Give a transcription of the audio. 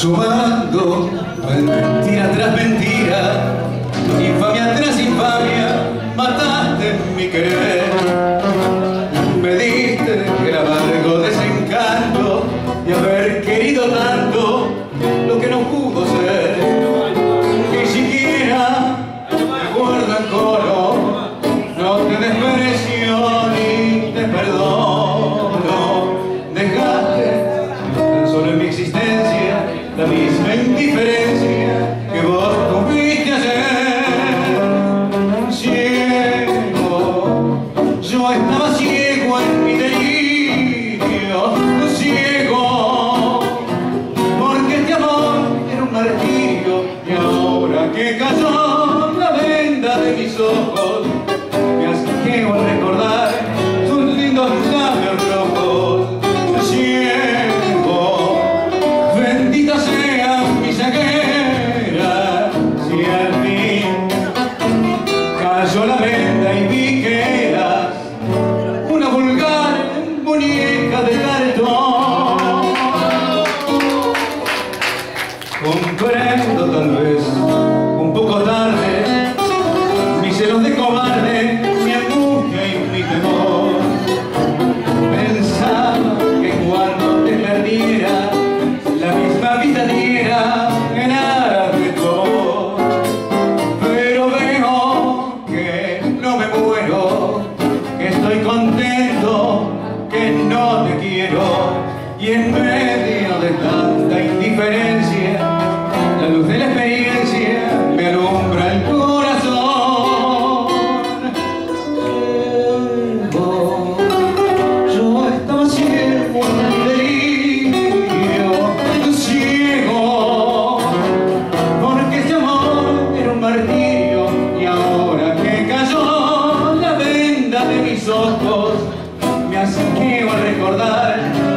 sumando. Mentira tras mentira, infamia tras infamia, estaba ciego en mi delirio, ciego, porque este amor era un martirio y ahora que cayó y en medio de tanta indiferencia la luz de la experiencia me alumbra el corazón. Yo estaba ciego en delirio ciego porque este amor era un martirio y ahora que cayó la venda de mis ojos me hace que a recordar